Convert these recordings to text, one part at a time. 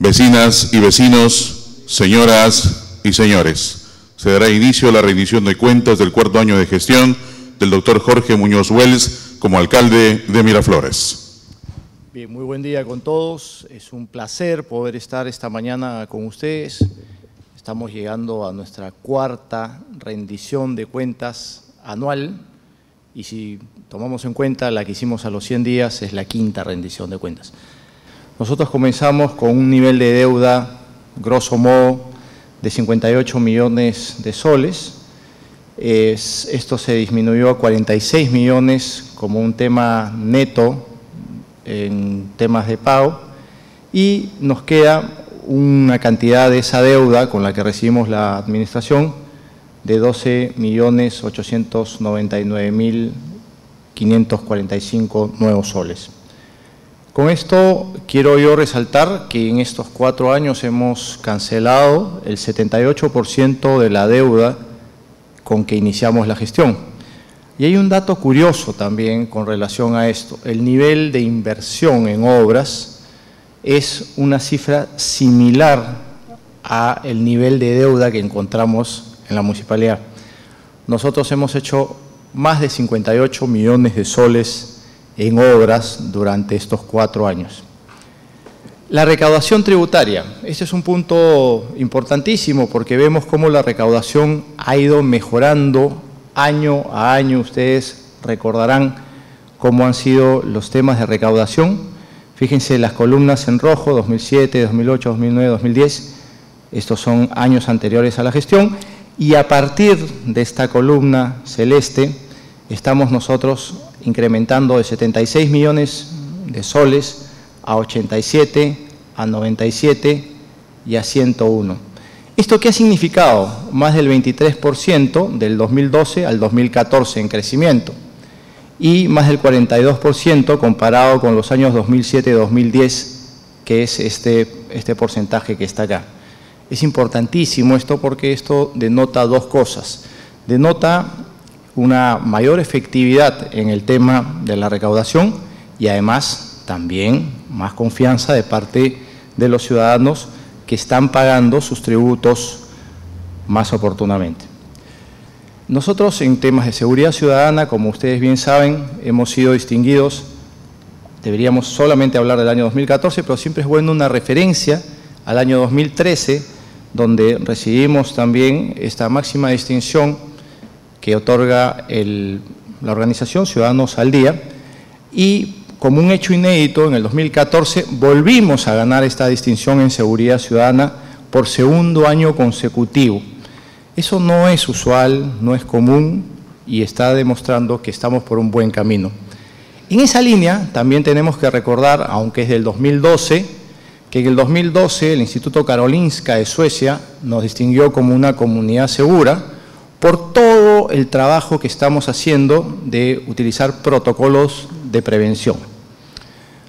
Vecinas y vecinos, señoras y señores, se dará inicio a la rendición de cuentas del cuarto año de gestión del doctor Jorge Muñoz Wells como alcalde de Miraflores. Bien, muy buen día con todos. Es un placer poder estar esta mañana con ustedes. Estamos llegando a nuestra cuarta rendición de cuentas anual y si tomamos en cuenta la que hicimos a los 100 días es la quinta rendición de cuentas. Nosotros comenzamos con un nivel de deuda, grosso modo, de 58 millones de soles. esto se disminuyó a 46 millones como un tema neto en temas de pago y nos queda una cantidad de esa deuda con la que recibimos la administración de 12 millones 899 mil 545 nuevos soles. Con esto quiero yo resaltar que en estos cuatro años hemos cancelado el 78% de la deuda con que iniciamos la gestión. Y hay un dato curioso también con relación a esto. El nivel de inversión en obras es una cifra similar a el nivel de deuda que encontramos en la municipalidad. Nosotros hemos hecho más de 58 millones de soles en obras durante estos cuatro años. La recaudación tributaria. Este es un punto importantísimo porque vemos cómo la recaudación ha ido mejorando año a año. Ustedes recordarán cómo han sido los temas de recaudación. Fíjense las columnas en rojo, 2007, 2008, 2009, 2010. Estos son años anteriores a la gestión. Y a partir de esta columna celeste, estamos nosotros incrementando de 76 millones de soles a 87, a 97 y a 101. ¿Esto qué ha significado? Más del 23% del 2012 al 2014 en crecimiento y más del 42% comparado con los años 2007 y 2010, que es este, este porcentaje que está acá. Es importantísimo esto porque esto denota dos cosas. Denota una mayor efectividad en el tema de la recaudación y además también más confianza de parte de los ciudadanos que están pagando sus tributos más oportunamente. Nosotros en temas de seguridad ciudadana, como ustedes bien saben, hemos sido distinguidos, deberíamos solamente hablar del año 2014, pero siempre es bueno una referencia al año 2013, donde recibimos también esta máxima distinción que otorga la organización Ciudadanos al Día y como un hecho inédito, en el 2014 volvimos a ganar esta distinción en seguridad ciudadana por segundo año consecutivo. Eso no es usual, no es común y está demostrando que estamos por un buen camino. En esa línea también tenemos que recordar, aunque es del 2012, que en el 2012 el Instituto Karolinska de Suecia nos distinguió como una comunidad segura, por todo el trabajo que estamos haciendo de utilizar protocolos de prevención.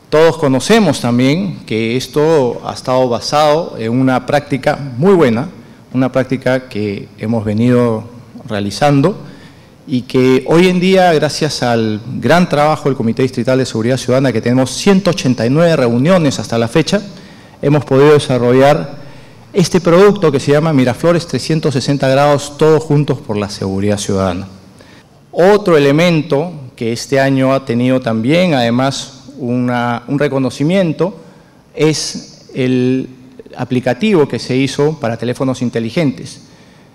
Todos conocemos también que esto ha estado basado en una práctica muy buena, una práctica que hemos venido realizando y que hoy en día, gracias al gran trabajo del Comité Distrital de Seguridad Ciudadana, que tenemos 189 reuniones hasta la fecha, hemos podido desarrollar este producto que se llama Miraflores 360 grados, todos juntos por la seguridad ciudadana. Otro elemento que este año ha tenido también, además, un reconocimiento, es el aplicativo que se hizo para teléfonos inteligentes.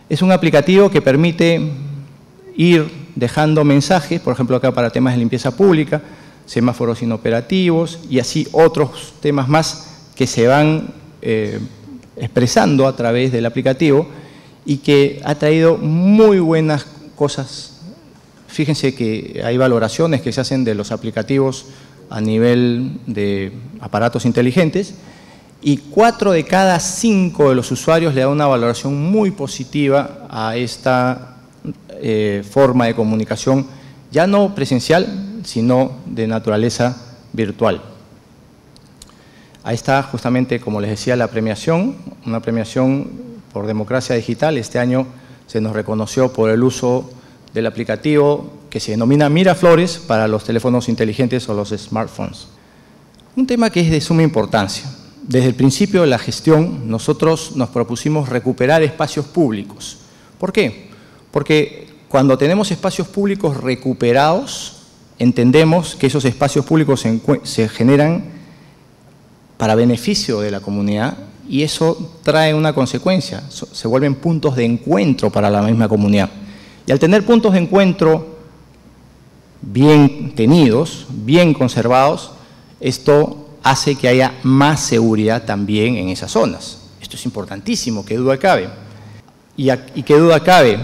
Es un aplicativo que permite ir dejando mensajes, por ejemplo acá para temas de limpieza pública, semáforos inoperativos y así otros temas más que se van eh, expresando a través del aplicativo y que ha traído muy buenas cosas. Fíjense que hay valoraciones que se hacen de los aplicativos a nivel de aparatos inteligentes y cuatro de cada cinco de los usuarios le da una valoración muy positiva a esta eh, forma de comunicación, ya no presencial, sino de naturaleza virtual. Ahí está justamente, como les decía, la premiación, una premiación por democracia digital. Este año se nos reconoció por el uso del aplicativo que se denomina Miraflores para los teléfonos inteligentes o los smartphones. Un tema que es de suma importancia. desde el principio de la gestión, nosotros nos propusimos recuperar espacios públicos. ¿Por qué? Porque cuando tenemos espacios públicos recuperados, entendemos que esos espacios públicos se, generan para beneficio de la comunidad y eso trae una consecuencia, se vuelven puntos de encuentro para la misma comunidad. Y al tener puntos de encuentro bien tenidos, bien conservados, esto hace que haya más seguridad también en esas zonas. Esto es importantísimo, que duda cabe. Y, y que duda cabe,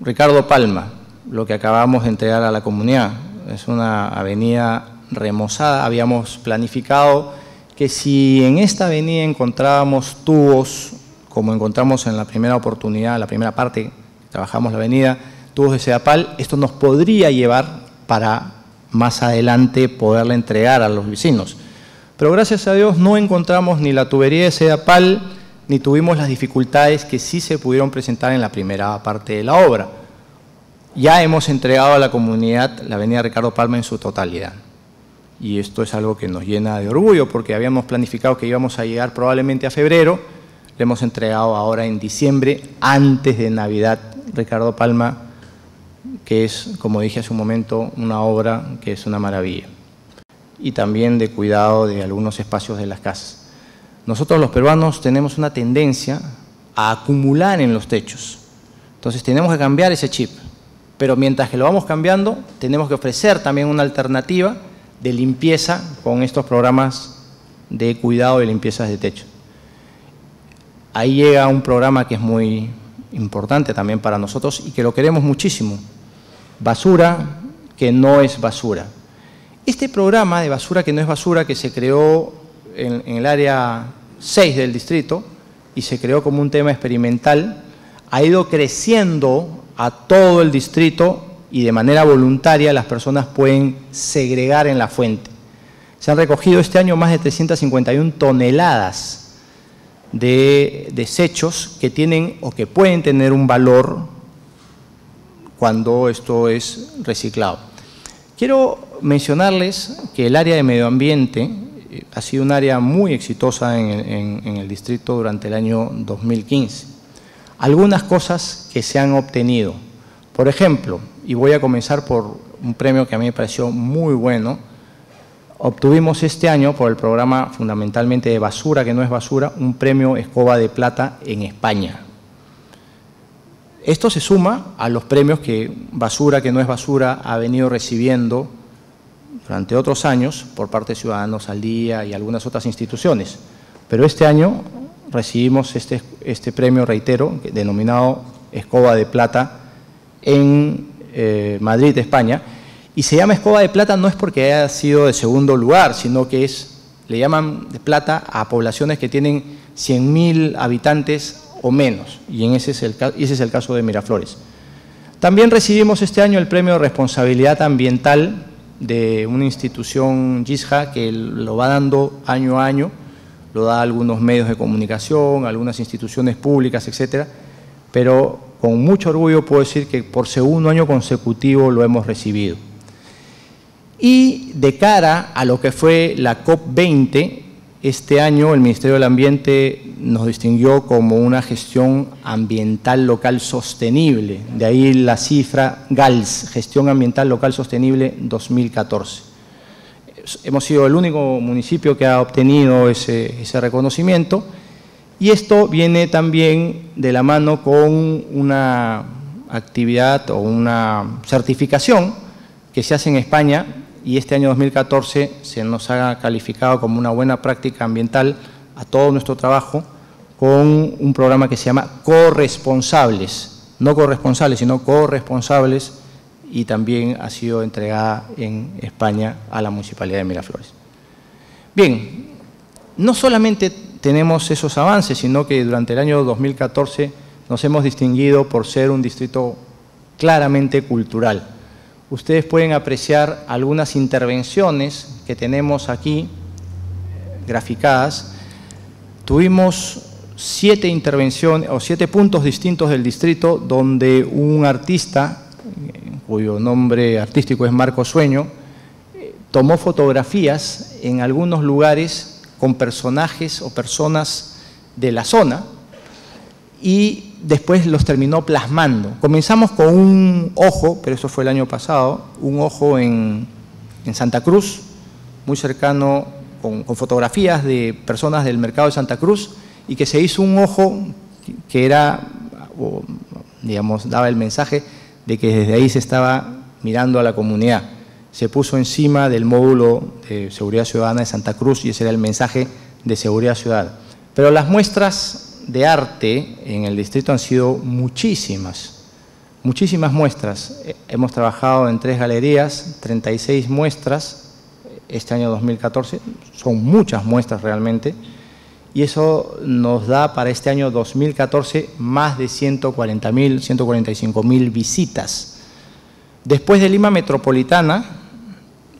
Ricardo Palma, lo que acabamos de entregar a la comunidad, es una avenida remozada, habíamos planificado que si en esta avenida encontrábamos tubos, como encontramos en la primera oportunidad, la primera parte, trabajamos la avenida, tubos de Sedapal, esto nos podría llevar para más adelante poderla entregar a los vecinos. Pero gracias a Dios no encontramos ni la tubería de Sedapal, ni tuvimos las dificultades que sí se pudieron presentar en la primera parte de la obra. Ya hemos entregado a la comunidad la avenida Ricardo Palma en su totalidad. Y esto es algo que nos llena de orgullo porque habíamos planificado que íbamos a llegar probablemente a febrero, le hemos entregado ahora en diciembre, antes de Navidad, Ricardo Palma, que es, como dije hace un momento, una obra que es una maravilla. Y también de cuidado de algunos espacios de las casas. Nosotros los peruanos tenemos una tendencia a acumular en los techos. Entonces tenemos que cambiar ese chip. Pero mientras que lo vamos cambiando, tenemos que ofrecer también una alternativa de limpieza con estos programas de cuidado y limpieza de techo. Ahí llega un programa que es muy importante también para nosotros y que lo queremos muchísimo. Basura que no es basura. Este programa de basura que no es basura que se creó en, en el área 6 del distrito y se creó como un tema experimental, ha ido creciendo a todo el distrito y de manera voluntaria las personas pueden segregar en la fuente. Se han recogido este año más de 351 toneladas de desechos que tienen o que pueden tener un valor cuando esto es reciclado. Quiero mencionarles que el área de medio ambiente eh, ha sido un área muy exitosa en el, distrito durante el año 2015. Algunas cosas que se han obtenido. Por ejemplo, y voy a comenzar por un premio que a mí me pareció muy bueno, obtuvimos este año por el programa fundamentalmente de basura, que no es basura, un premio Escoba de Plata en España. Esto se suma a los premios que Basura, que no es basura, ha venido recibiendo durante otros años por parte de Ciudadanos al Día y algunas otras instituciones. Pero este año recibimos este, este premio, reitero, denominado Escoba de Plata en eh, Madrid, España, y se llama Escoba de Plata no es porque haya sido de segundo lugar, sino que es, le llaman de plata a poblaciones que tienen 100.000 habitantes o menos, y en ese, es el, ese es el caso de Miraflores. También recibimos este año el premio de responsabilidad ambiental de una institución GISJA que lo va dando año a año, lo da a algunos medios de comunicación, algunas instituciones públicas, etcétera, pero con mucho orgullo puedo decir que por segundo año consecutivo lo hemos recibido. Y de cara a lo que fue la COP20, este año el Ministerio del Ambiente nos distinguió como una gestión ambiental local sostenible, de ahí la cifra GALS, Gestión Ambiental Local Sostenible 2014. Hemos sido el único municipio que ha obtenido ese, ese reconocimiento y esto viene también de la mano con una actividad o una certificación que se hace en España y este año 2014 se nos ha calificado como una buena práctica ambiental a todo nuestro trabajo con un programa que se llama Corresponsables, no corresponsables, sino corresponsables y también ha sido entregada en España a la Municipalidad de Miraflores. Bien, no solamente tenemos esos avances, sino que durante el año 2014 nos hemos distinguido por ser un distrito claramente cultural ustedes pueden apreciar algunas intervenciones que tenemos aquí graficadas. Tuvimos siete intervenciones o siete puntos distintos del distrito donde un artista, cuyo nombre artístico es Marco Sueño, tomó fotografías en algunos lugares con personajes o personas de la zona y después los terminó plasmando. Comenzamos con un ojo, pero eso fue el año pasado, un ojo en, Santa Cruz, muy cercano, con, fotografías de personas del mercado de Santa Cruz, y que se hizo un ojo que era, digamos, daba el mensaje de que desde ahí se estaba mirando a la comunidad. Se puso encima del módulo de seguridad ciudadana de Santa Cruz y ese era el mensaje de seguridad ciudadana. Pero las muestras de arte en el distrito han sido muchísimas, muchísimas muestras. Eh, hemos trabajado en tres galerías, 36 muestras este año 2014, son muchas muestras realmente, y eso nos da para este año 2014 más de 140.000, 145.000 visitas. Después de Lima Metropolitana,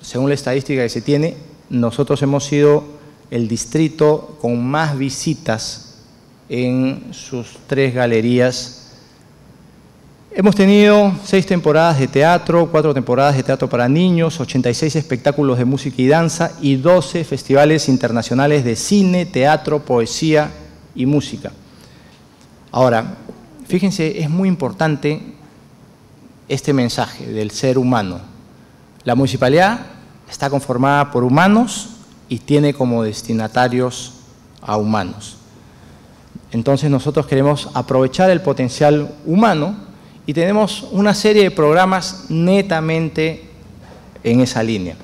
según la estadística que se tiene, nosotros hemos sido el distrito con más visitas en sus tres galerías. Hemos tenido seis temporadas de teatro, cuatro temporadas de teatro para niños, 86 espectáculos de música y danza y 12 festivales internacionales de cine, teatro, poesía y música. Ahora, fíjense, es muy importante este mensaje del ser humano. La municipalidad está conformada por humanos y tiene como destinatarios a humanos. Entonces nosotros queremos aprovechar el potencial humano y tenemos una serie de programas netamente en esa línea.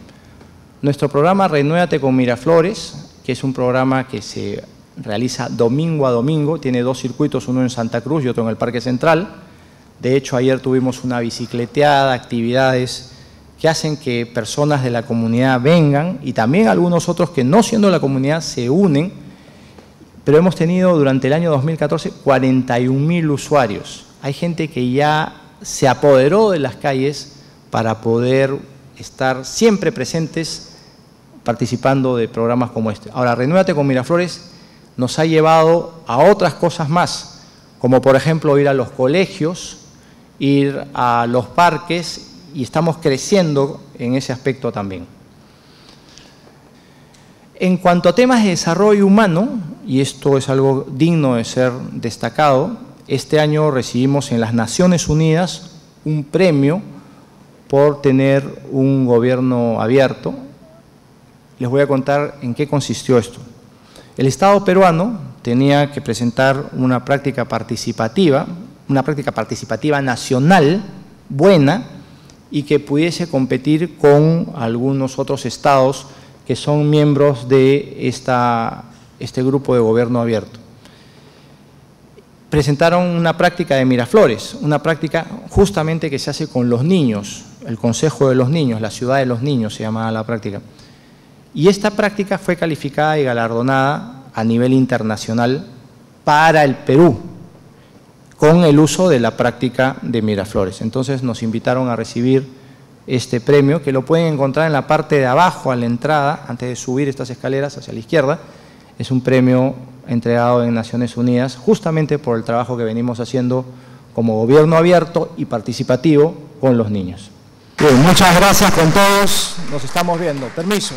Nuestro programa Renuévate con Miraflores, que es un programa que se realiza domingo a domingo, tiene dos circuitos, uno en Santa Cruz y otro en el Parque Central, de hecho, ayer tuvimos una bicicleteada, actividades que hacen que personas de la comunidad vengan y también algunos otros que no siendo la comunidad se unen, pero hemos tenido durante el año 2014 41 mil usuarios. Hay gente que ya se apoderó de las calles para poder estar siempre presentes participando de programas como este. Ahora, Renuévate con Miraflores nos ha llevado a otras cosas más, como por ejemplo ir a los colegios, ir a los parques y estamos creciendo en ese aspecto también. En cuanto a temas de desarrollo humano, y esto es algo digno de ser destacado, este año recibimos en las Naciones Unidas un premio por tener un gobierno abierto. Les voy a contar en qué consistió esto. El Estado peruano tenía que presentar una práctica participativa una práctica participativa nacional buena y que pudiese competir con algunos otros estados que son miembros de esta, este grupo de gobierno abierto. Presentaron una práctica de Miraflores, una práctica justamente que se hace con los niños, el Consejo de los Niños, la Ciudad de los Niños se llamaba la práctica. Y esta práctica fue calificada y galardonada a nivel internacional para el Perú, con el uso de la práctica de Miraflores. Entonces nos invitaron a recibir este premio, que lo pueden encontrar en la parte de abajo a la entrada, antes de subir estas escaleras hacia la izquierda. Es un premio entregado en Naciones Unidas justamente por el trabajo que venimos haciendo como gobierno abierto y participativo con los niños. muchas gracias con todos. Nos estamos viendo. Permiso.